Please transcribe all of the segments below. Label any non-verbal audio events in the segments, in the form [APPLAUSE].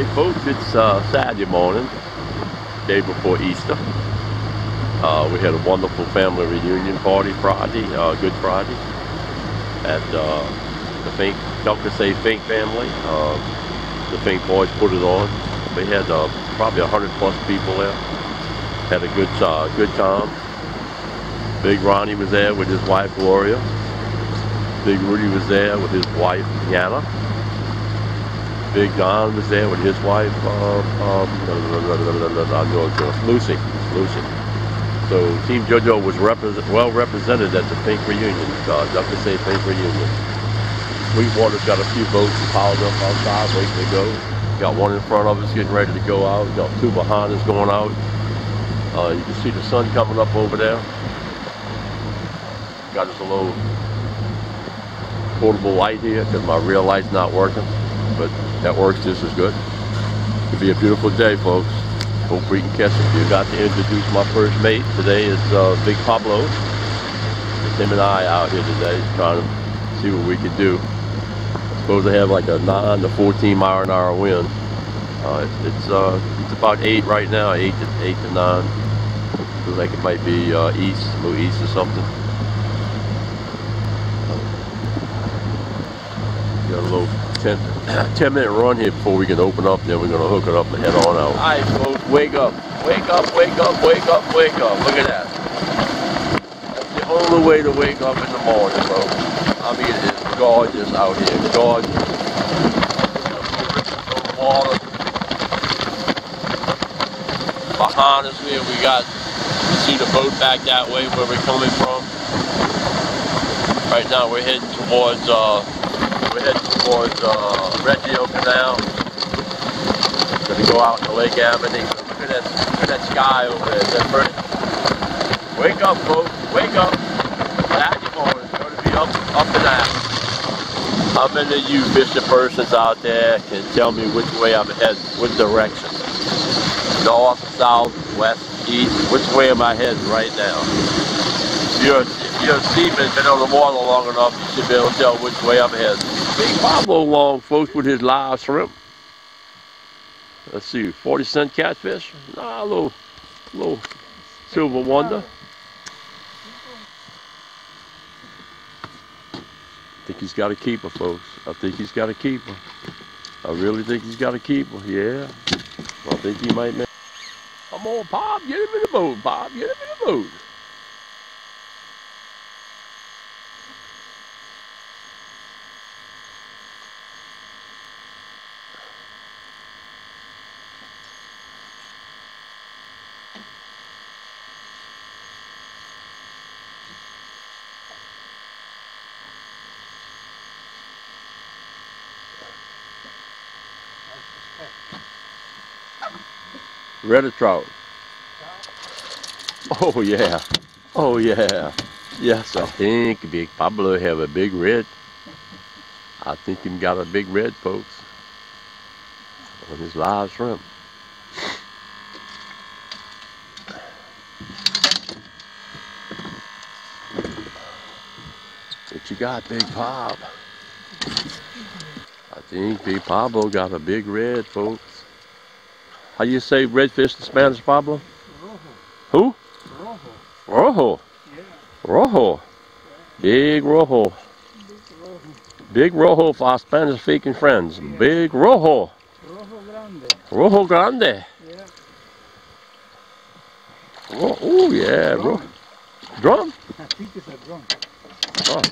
Hi folks, it's uh, Saturday morning, day before Easter. Uh, we had a wonderful family reunion party Friday, uh, Good Friday, at uh, the Fink, Delta Say Fink family. Um, the Fink boys put it on. We had uh, probably 100 plus people there. Had a good, uh, good time. Big Ronnie was there with his wife Gloria. Big Rudy was there with his wife Yana. Big Don was there with his wife, um, it's Lucy. Lucy. So Team JoJo was represent, well represented at the Fink reunion, uh, Dr. Say Fink reunion. Sweetwater's got a few boats piled up outside waiting to go. Got one in front of us getting ready to go out. Got two behind us going out. Uh, you can see the sun coming up over there. Got us a little portable light here because my real light's not working but that works just as good. It'll be a beautiful day, folks. Hope we can catch a few. Got to introduce my first mate. Today is uh, Big Pablo. It's him and I out here today trying to see what we can do. I suppose they have like a 9 to 14 mile an hour wind. Uh, it's uh, it's about 8 right now, 8 to, 8 to 9. Feels like it might be uh, east, a little east or something. Got a little 10, [CLEARS THROAT] 10 minute run here before we can open up, then we're going to hook it up and head on out. All right, folks, wake up. Wake up, wake up, wake up, wake up. Look at that. That's the only way to wake up in the morning, bro. I mean, it's gorgeous out here. Gorgeous. Water. Behind us here, we got, you see the boat back that way where we're coming from. Right now, we're heading towards, uh, we're heading towards uh, Reggio Canal. Gonna go out to Lake Amity. Look at that, look at that sky over there. That's pretty. Wake up, folks. Wake up. Saturday morning. It's gonna be up, up and out. How many of you fishing persons out there can tell me which way I'm heading? Which direction? North, south, west, east? Which way am I heading right now? If you're, if you're a seaman, been on the water long enough, you should be able to tell which way I'm heading. Big along, folks, with his live shrimp. Let's see, 40 cent catfish. Nah, a little, little silver wonder. I think he's got a keeper, folks. I think he's got a keeper. I really think he's got a keeper. Yeah. I think he might make. Come on, Bob. Get him in the boat, Bob. Get him in the boat. Red trout. Oh yeah. Oh yeah. Yes, I think Big Pablo have a big red. I think he got a big red, folks, on his live shrimp. What you got, Big Pop? I think Big Pablo got a big red, folks. How you say redfish in Spanish, Pablo? Rojo. Who? Rojo. Rojo. Yeah. Rojo. Big Rojo. Big rojo. Big Rojo for our Spanish speaking friends. Yeah. Big Rojo. Rojo grande. Rojo Grande. Yeah. Oh, ooh, yeah. Ro Drum. drum? I think it's a drum. Oh.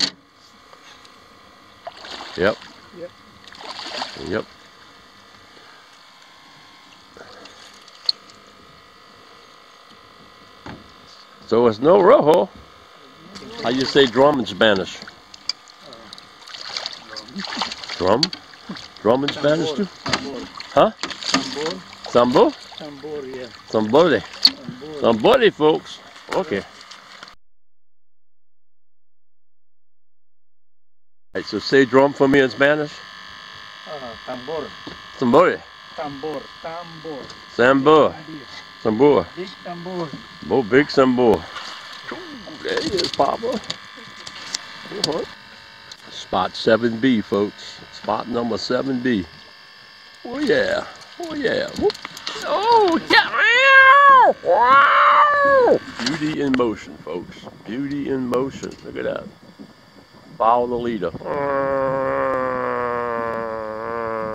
Yep. Yep. Yep. So it's no rojo. How you say drum in Spanish? Drum? Drum in Spanish too? Huh? Tambor. Sambo? Tambor, yeah. Somebody. Tambor. Somebody, folks. Okay. Alright, so say drum for me in Spanish. Uh, tambor. Somebody. Tambor. Tambor. Sambo. Sambo. Big tambor. Oh, big Sambo. There he is, Pablo. Uh-huh. Spot 7B, folks. Spot number 7B. Oh, yeah. Oh yeah. Whoop. Oh yeah. Wow. Beauty in motion, folks. Beauty in motion. Look at that. Follow the leader.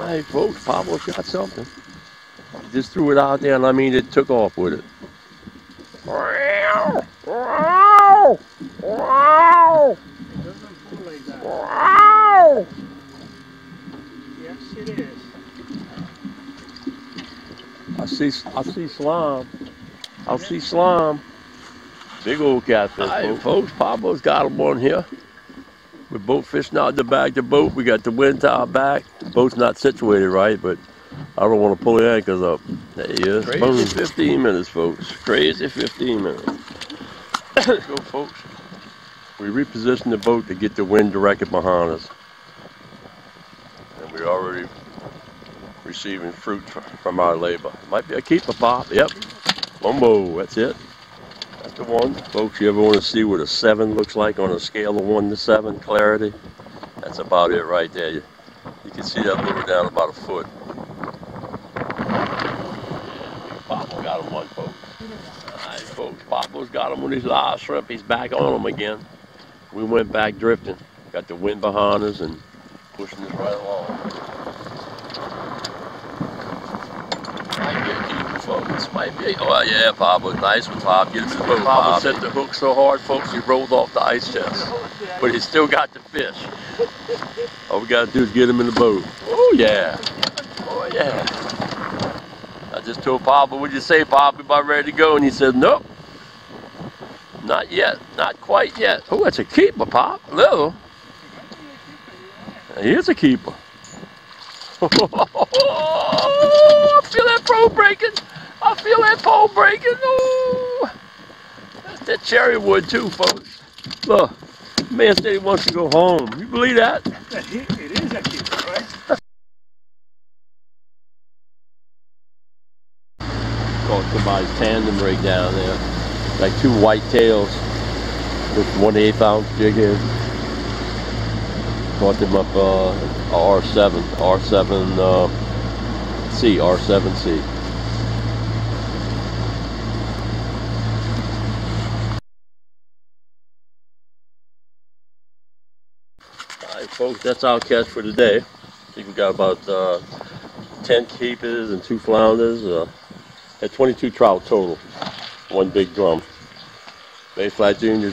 Hey folks, Pablo's got something. Just threw it out there and I mean it took off with it. Yes, it is. I see, I see slime. I see slime. Big old catfish, folks. folks. Pablo's got him on here. We're both fishing out the back of the boat. We got the wind to our back. The boat's not situated right, but I don't want to pull the anchors up. There he is. Crazy Boom. 15 minutes, folks. Crazy 15 minutes. Let's go, folks. We repositioned the boat to get the wind directed behind us. And we're already receiving fruit from our labor. Might be a keeper pop. Yep. Mumbo, that's it. That's the one. Folks, you ever want to see what a 7 looks like on a scale of 1 to 7 clarity? That's about it right there. You, you can see that lure down about a foot. Pablo got him one, folks. All right, folks. Pablo's got him with his live shrimp. He's back on him again. We went back drifting. Got the wind behind us and pushing us right along. Might be a keeper, folks. Might be. A, oh yeah, Pablo, nice one, Bob. Get to the boat. Pablo set the hook so hard, folks, he rolled off the ice chest. But he still got the fish. All we gotta do is get him in the boat. Oh yeah. Oh yeah. Just told Pablo, what'd you say, Pablo? About ready to go? And he said, nope. Not yet. Not quite yet. Oh, that's a keeper, Pop. Little. He is a keeper. [LAUGHS] I feel that pole breaking. I feel that pole breaking. Oh, that's that cherry wood too, folks. Look, man said he wants to go home. You believe that? [LAUGHS] It is a keeper, right? Somebody's tandem rig down there. Like two white tails with one eighth ounce jig head. Caught them up uh, R7, R7 uh, C, R7C. Alright folks, that's our catch for today. I think we got about uh, 10 keepers and two flounders. Uh, had 22 trout total. One big drum. Bay Flat Junior